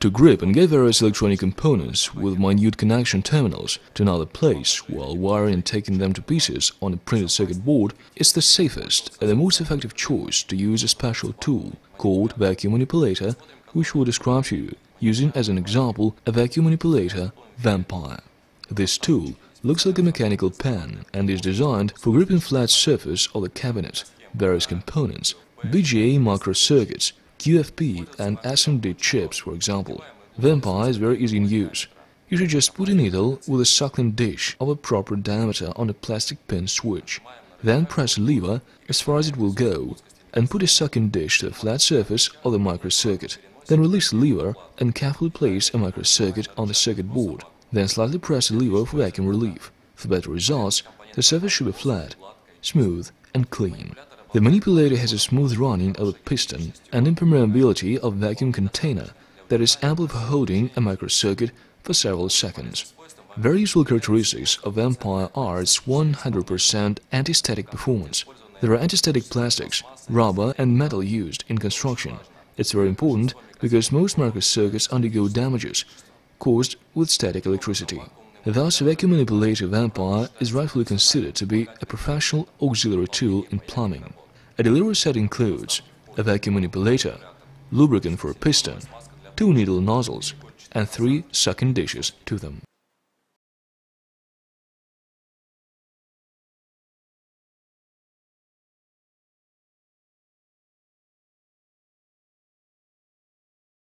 to grip and get various electronic components with minute connection terminals to another place while wiring and taking them to pieces on a printed circuit board is the safest and the most effective choice to use a special tool called vacuum manipulator which we'll describe to you using as an example a vacuum manipulator Vampire. This tool looks like a mechanical pen and is designed for gripping flat surface of the cabinet, various components, BGA microcircuits, QFP and SMD chips for example. Vampire is very easy in use. You should just put a needle with a suckling dish of a proper diameter on a plastic pin switch. Then press a lever as far as it will go and put a sucking dish to the flat surface of the microcircuit. Then release the lever and carefully place a microcircuit on the circuit board. Then slightly press the lever for vacuum relief. For better results, the surface should be flat, smooth and clean. The manipulator has a smooth running of the piston and impermeability of vacuum container that is ample for holding a microcircuit for several seconds. Very useful characteristics of Vampire are its 100% anti-static performance. There are anti-static plastics, rubber and metal used in construction. It's very important because most microcircuits undergo damages caused with static electricity. Thus, vacuum manipulator Vampire is rightfully considered to be a professional auxiliary tool in plumbing. A delivery set includes a vacuum manipulator, lubricant for a piston, two needle nozzles, and three sucking dishes to them.